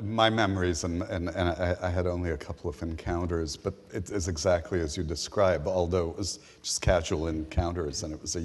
My, memories, and, and, and I, I, had only a couple of encounters, but it is exactly as you describe, although it was just casual encounters and it was a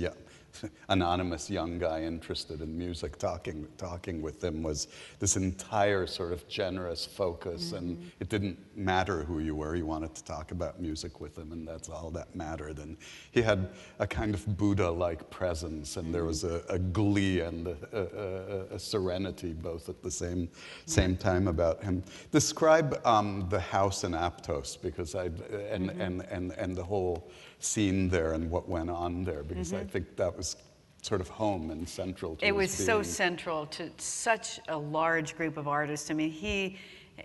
anonymous young guy interested in music talking, talking with them was this entire sort of generous focus. Mm-hmm. And it didn't matter who you were, you wanted to talk about music with him, and that's all that mattered. And he had a kind of Buddha like presence, and mm-hmm. there was a, a glee and a, a, a, serenity both at the same, same time about him. Describe um, the house in Aptos, because I, and, mm-hmm. and, and, and the whole scene there and what went on there because mm-hmm. I think that was sort of home and central to it was being. so central to such a large group of artists i mean he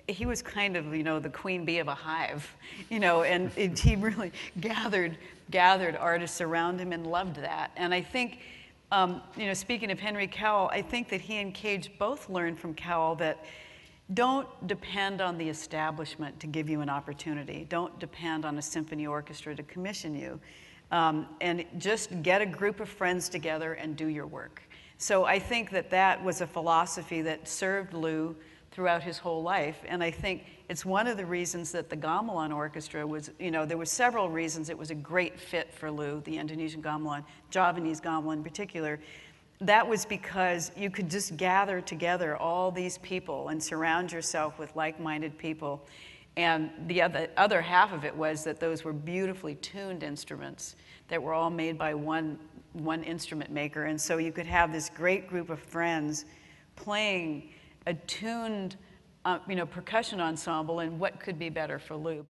he was kind of you know the queen bee of a hive you know and it, he really gathered gathered artists around him and loved that and i think um, you know speaking of henry cowell i think that he and cage both learned from cowell that don't depend on the establishment to give you an opportunity. Don't depend on a symphony orchestra to commission you. Um, and just get a group of friends together and do your work. So I think that that was a philosophy that served Lou throughout his whole life. And I think it's one of the reasons that the gamelan orchestra was, you know, there were several reasons it was a great fit for Lou, the Indonesian gamelan, Javanese gamelan in particular that was because you could just gather together all these people and surround yourself with like minded people. And the other, other half of it was that those were beautifully tuned instruments that were all made by one, one instrument maker. And so you could have this great group of friends playing a tuned uh, you know, percussion ensemble, and what could be better for Lou?